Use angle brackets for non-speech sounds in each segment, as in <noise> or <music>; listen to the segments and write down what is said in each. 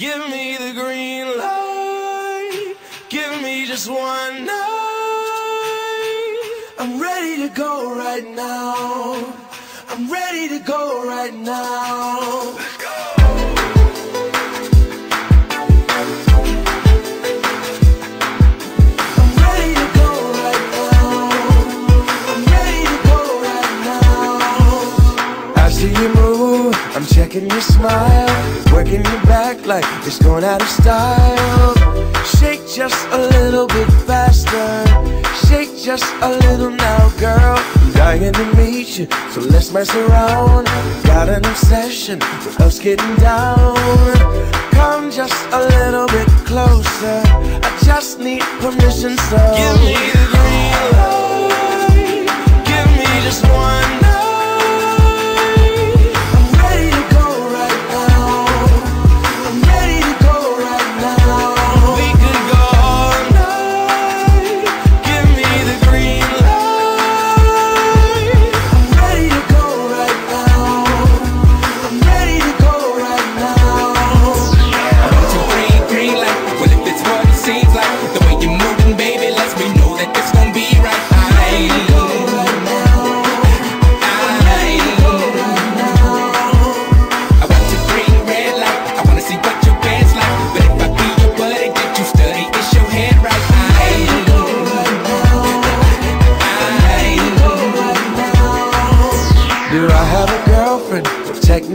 Give me the green light. Give me just one night. I'm ready to go right now. I'm ready to go right now. I'm I'm your smile. Working your back like it's going out of style. Shake just a little bit faster. Shake just a little now, girl. I'm dying to meet you, so let's mess around. Got an obsession with us getting down. Come just a little bit closer. I just need permission, so give me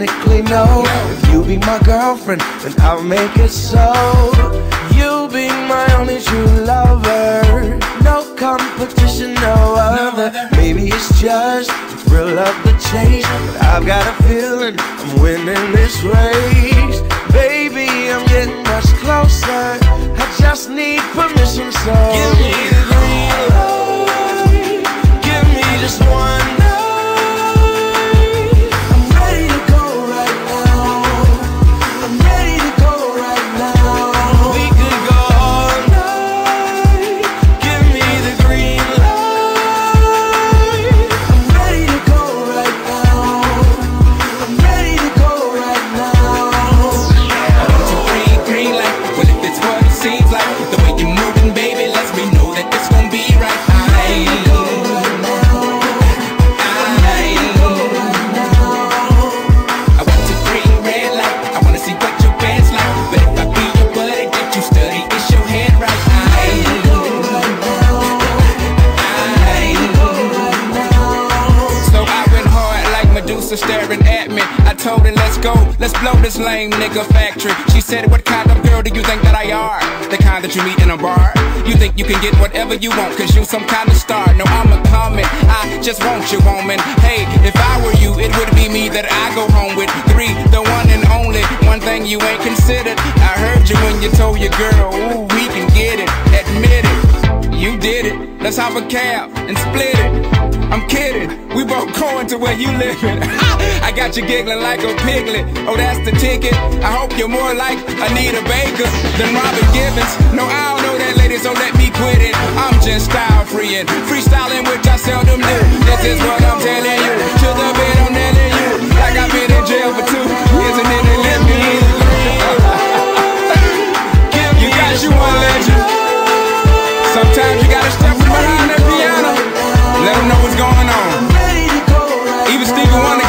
technically no. If you be my girlfriend, then I'll make it so. You be my only true lover. No competition, no other. Maybe it's just the thrill of the chase. But I've got a feeling I'm winning this race. Baby, I'm getting much closer. Let's blow this lame nigga factory. She said, what kind of girl do you think that I are? The kind that you meet in a bar? You think you can get whatever you want, cause you some kind of star. No, I'm a comet, I just want you, woman. Hey, if I were you, it would be me that I go home with. Three, the one and only. One thing you ain't considered. I heard you when you told your girl, ooh, we can get it. Admit it. You did it. Let's hop a cab and split it. I'm kidding. We both going to where you living. <laughs> I got you giggling like a piglet. Oh, that's the ticket. I hope you're more like Anita Baker than Robin Givens. No, I don't know that lady, so let me quit it. I'm just style freeing, freestyling, which I seldom do. This is what I'm telling you. To the you wanna